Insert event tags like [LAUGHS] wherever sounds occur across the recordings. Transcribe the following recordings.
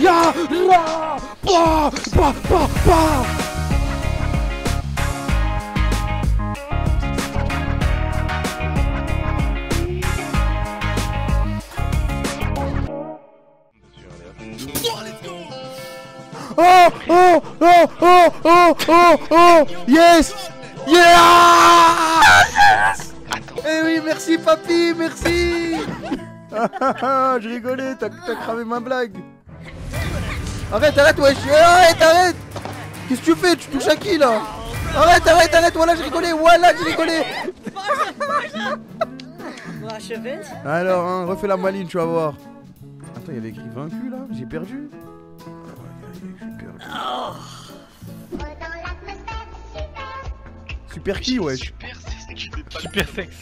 Ya Oh Oh Oh Oh Oh Oh Oh. Yes. Yeah. Eh oui, merci papy, merci. [LAUGHS] Je rigolais, t'as cramé ma blague Arrête, arrête, wesh. Arrête, arrête. Qu'est-ce que tu fais? Tu touches à qui, là? Arrête, arrête, arrête. Voilà, je rigolais Voilà, je rigolais Alors, hein, refais la maline, tu vas voir. Attends, il y avait écrit vaincu, là. J'ai perdu. Super qui, wesh? Super, qui? Super sexe.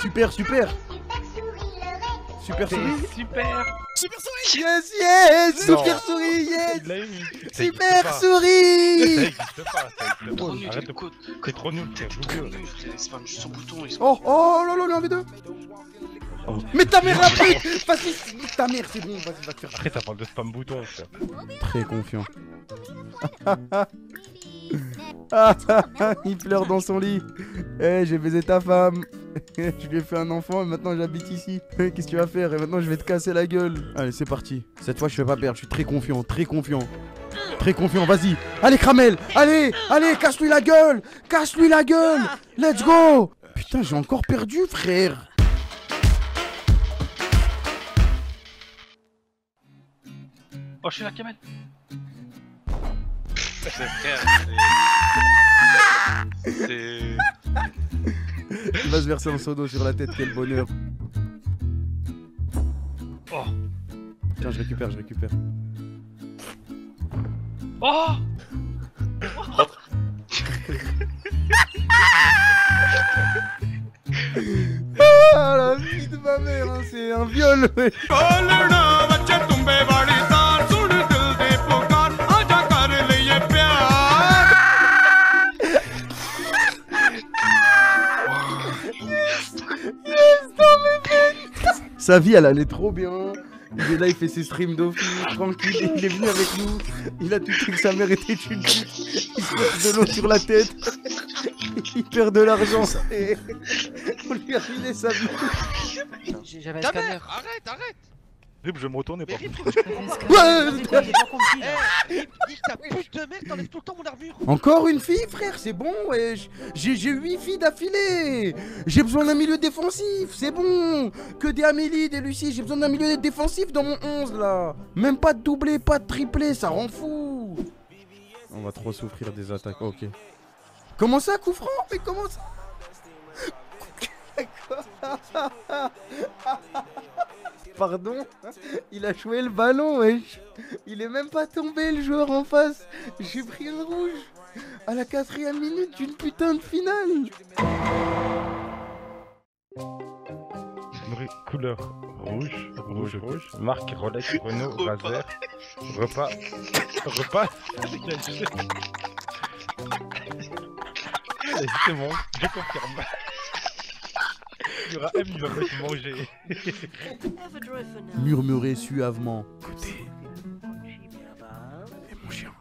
Super sûr Super, super Super souris Super. Yes, yes Non. Super souris, yes Super souris Ça existe pas. Ça existe Trop pas. nul, T'es trop nul. T'es trop nul. nul, frère, spam juste sur bouton, sont... Oh, oh, là, là, là, V2 Oh. Mais ta mère, la pute [LAUGHS] Vas-y, ta mère, c'est bon, vas-y, va te faire Après, ça parle de spam bouton. frère. Très confiant. Ah, [LAUGHS] [LAUGHS] il pleure dans son lit. Eh, j'ai baisé ta femme. [LAUGHS] je lui ai fait un enfant et maintenant j'habite ici. [LAUGHS] Qu'est-ce que tu vas faire? Et maintenant je vais te casser la gueule. Allez, c'est parti. Cette fois, je vais pas perdre. Je suis très confiant, très confiant. Très confiant, vas-y. Allez, Kramel Allez, allez, casse-lui la gueule Casse-lui la gueule Let's go Putain, j'ai encore perdu, frère. Oh, je suis la Kamel C'est frère, c'est... Il va se verser un seau d'eau sur la tête, quel bonheur. Oh Tiens, je récupère, je récupère. Oh Ah la vie de ma mère, hein, c'est un viol ouais. Sa vie elle allait trop bien. Il est là, il fait ses streams d'office, tranquille, il est venu avec nous. Il a tout que sa mère était une pute. Il se perd de l'eau sur la tête. Il perd de l'argent. Et on lui a filé sa vie. J'avais un Ta scanner. mère Arrête, arrête Rip, je vais me retourner. Par contre. Ouais. J'ai pas compris là. Eh, Rip, ta pute de merde, t'enlèves tout le temps mon armure Encore une fille, frère, c'est bon, wesh. J'ai j'ai huit filles d'affilée. J'ai besoin d'un milieu défensif, c'est bon. Que des Amélie, des Lucie, j'ai besoin d'un milieu défensif dans mon 11 là. Même pas de doublé, pas de triplé, ça rend fou. On va trop souffrir des attaques, ok. Comment ça, coup franc? Mais comment ça? [LAUGHS] Pardon Il a joué le ballon, wesh. Il est même pas tombé le joueur en face. J'ai pris un rouge à la quatrième minute d'une putain de finale. Couleur rouge, rouge, rouge. Marque Rolex, Renault. Razer. Repas. Repas. [LAUGHS] C'est bon, je confirme. Il y aura M, il va me manger. [LAUGHS] Murmurer suavement. Côté. Et mon chien.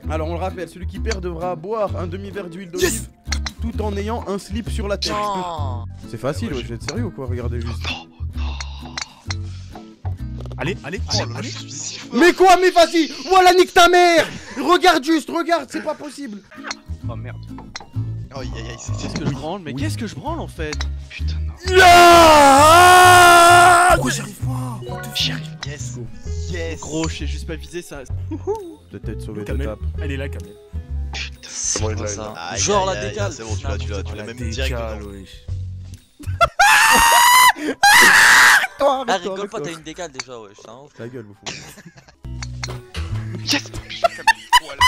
[LAUGHS] Alors on le rappelle, celui qui perd devra boire un demi-verre d'huile d'olive tout en ayant un slip sur la tête. C'est facile, ouais, je vais être sérieux ou quoi? Regardez juste. Allez, allez, Oh allez, allez. Mais quoi, mais vas-y Voilà, nique ta mère Regarde juste, regarde, c'est pas possible Oh merde. Aïe aïe aïe, c'est Qu'est-ce que je branle Mais Oui. qu'est-ce que je branle en fait? Putain, non. Pourquoi j'arrive pas J'y arrive, yes Yes Gros, je sais juste pas viser ça. Sauver ta Kamel. tape. Elle est là, Kamel. Putain, Comment il ça? Aïe, Genre aïe, la décale. C'est bon, tu l'as, tu l'as, tu l'as même direct dedans. [LAUGHS] Toi, Ah, rigole pas, t'as une décale déjà, ouais. C'est un ouf. Ta gueule, bouffon. Yes Voilà.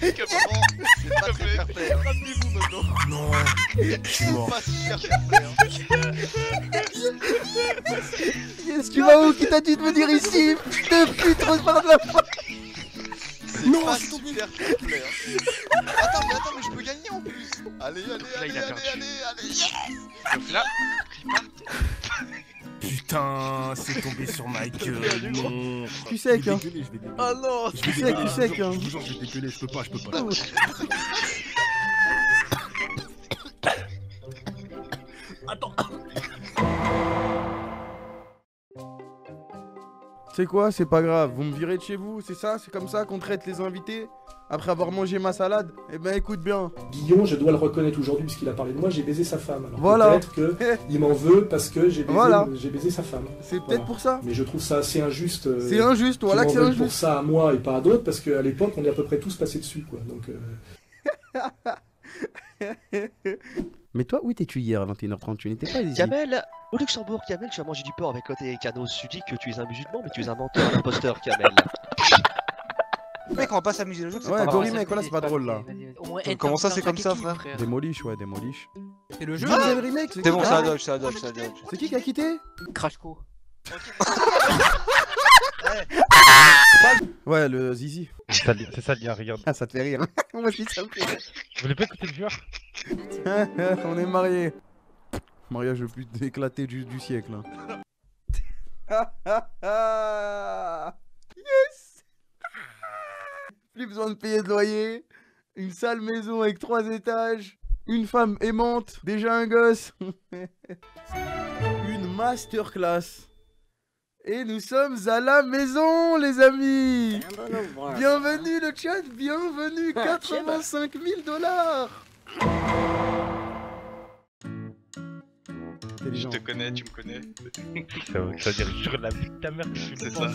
Comment C'est pas très fair play. Ramenez-vous maintenant Non, je suis mort. Pas super fair play. Yes, tu vas où Qui t'a dit de venir ici De pute, repars de la fin C'est pas super fair play. hein. Attends, mais attends, mais je peux gagner en plus. Allez, allez, allez, allez, allez, allez, yes Donc là, Putain, c'est tombé sur ma gueule. non. Tu Je sais vais qu'un. dégueuler, je vais dégueuler. Oh non Je vais Tu sais, dégueuler, tu sais je qu'un- vous jure, je vais dégueuler, je peux pas, je peux pas. [COUGHS] C'est quoi? C'est pas grave. Vous me virez de chez vous, c'est ça? C'est comme ça qu'on traite les invités? Après avoir mangé ma salade Eh ben écoute bien. Guillaume, je dois le reconnaître aujourd'hui puisqu'il a parlé de moi, j'ai baisé sa femme. Alors Voilà. peut-être qu'il [LAUGHS] m'en veut parce que j'ai baisé, Voilà. j'ai baisé sa femme. C'est peut-être pour ça. Mais je trouve ça assez injuste. euh, C'est injuste, voilà que c'est veuille pour injuste. ça à moi et pas à d'autres parce qu'à l'époque on est à peu près tous passés dessus quoi. Donc euh, [LAUGHS] Mais toi, où étais-tu hier à 21h30 Tu n'étais pas ici. Kamel, au Luxembourg, Kamel, tu as mangé du porc avec côté Canos. Tu dis que tu es un musulman, mais tu es un menteur, un imposteur, Kamel. Mec, on va pas s'amuser le jeu. Ouais, Gori, mec, voilà, c'est pas drôle là. Comment ça, c'est comme ça, frère Démolish, ouais, démolish. C'est le jeu C'est le remake C'est bon, qui ça a- dodge, ça dodge, ça dodge. C'est qui qui a quitté Crashco. [LAUGHS] Ouais, le Zizi. C'est ça, le- c'est lien, regarde. Ah, ça te fait rire. [LAUGHS] Moi aussi, ça me fait rire. Vous voulez pas écouter le joueur [LAUGHS] On est mariés. Mariage le plus éclaté du, du siècle. hein. Plus besoin de payer de loyer. Une sale maison avec trois étages. Une femme aimante. Déjà un gosse. [LAUGHS] Une masterclass. Et nous sommes à la maison, les amis Bienvenue le chat, bienvenue [LAUGHS] 85 000 dollars je te connais, tu me connais. Ça veut ça veut dire sur la vie de ta mère que tu C'est le ça.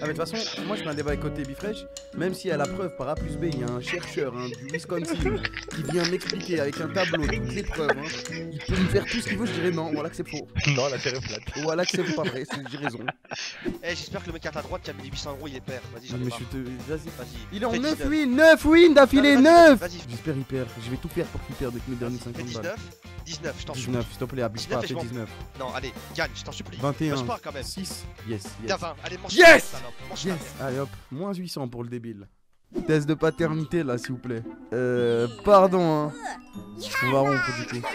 Ah mais de toute façon, moi je fais un débat avec côté Bifresh, même si à la preuve par A plus B, il y a un chercheur hein, du Wisconsin qui vient m'expliquer avec un tableau toutes les preuves, hein, il peut me faire tout ce qu'il veut, je dirais non, voilà que c'est faux. Non, la terre est plate. Voilà que c'est pas vrai, c'est- j'ai raison. Eh, j'espère que le mec à ta droite qui a mis 800 euros, il est père. Vas-y, j'en ai Mais marre. je te... Vas-y. Vas-y. Il est en Fais 9 19. wins, 9 wins d'affilée, Non, mais vas-y, 9 Vas-y, J'espère il perd, je vais tout faire pour qu'il perde avec mes derniers fais 50 balles. 19. 19, je t'en supplie. 19, s'il te plaît, abuse 19 pas, fais m'en- 19. Non, allez, gagne, je t'en supplie. 21, Lâche pas quand même. 6, yes, T'as yes. 20, allez, mange Yes mange Yes Allez hop, moins 800 pour le débile. Test de paternité là, s'il vous plaît. Euh, pardon hein. On va rompre du coup.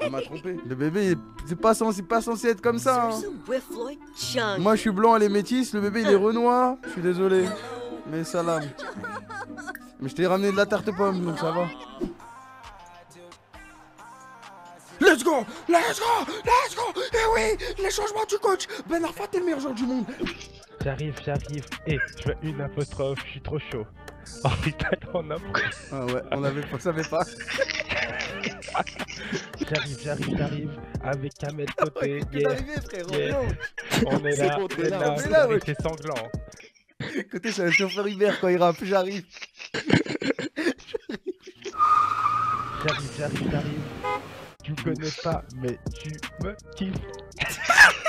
Elle m'a trompé. Le bébé, c'est pas, censé- pas censé être comme ça. hein. Moi je suis blanc, elle est métisse, le bébé il est renois. Je suis désolé. Mais salam. Mais je t'ai ramené de la tarte pomme, donc ça va. Let's go Let's go Let's go Eh oui Les changements du coach Ben Arfa, t'es le meilleur joueur du monde J'arrive, j'arrive. Eh, je veux une apostrophe, je suis trop chaud. En italien, on a Ah ouais, on avait pas, savait pas. J'arrive, j'arrive, j'arrive. Avec Kamel côté. T'es Yeah, arrivé yeah. yo. on est [LAUGHS] C'est là, bon, on est là, là. on est là, ouais. C'est sanglant. Écoutez, c'est un chauffeur Uber quand il rappe, j'arrive. J'arrive, j'arrive, j'arrive. Me connais pas, mais tu me kiffes. [LAUGHS]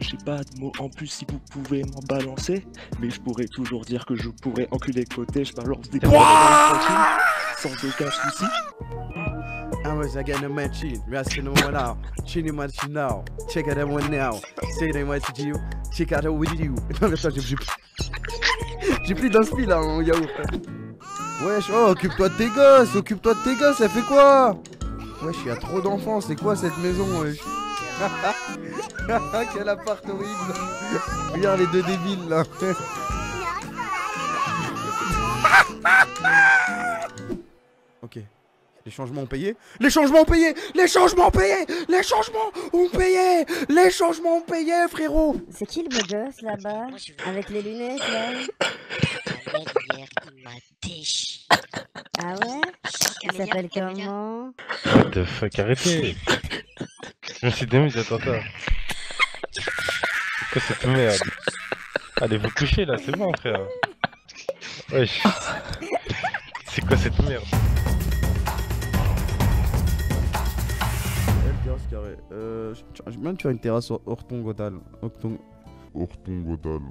J'ai pas de mots en plus si vous pouvez m'en balancer, mais je pourrais toujours dire que je pourrais enculer côté, je balance des sans aucun souci. I was again a machine, rascal one out, you know, check out now, say that what you check out what you. Non mais j'ai j'ai- j'ai plus d'inspi là en yaourt. Wesh, oh, occupe-toi de tes gosses, occupe-toi de tes gosses, ça fait quoi Wesh, il y a trop d'enfants, c'est quoi cette maison, wesh [LAUGHS] Quel appart horrible Regarde les deux débiles là. [LAUGHS] Ok. Les changements ont payé. Les changements ont payé! Les changements ont payé! Les changements ont payé! Les changements ont payé, frérot! C'est qui le beau gosse là-bas? Avec les lunettes là? [COUGHS] Ah ouais? Il s'appelle comment? What the fuck, arrêtez Je me suis démis j'attends ça. C'est quoi cette merde? Allez vous coucher là, c'est bon frère. Wesh. C'est quoi cette merde? Elle terrasse carrée. Euh, te faire une terrasse hors ton godal. Hors ton... Hors ton godal.